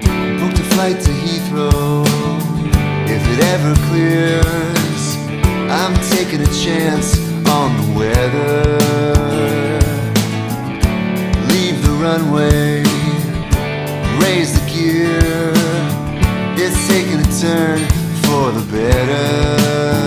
Booked a flight to Heathrow. If it ever clears, I'm taking a chance on the weather. Leave the runway, raise the gear. It's taking a turn for the better.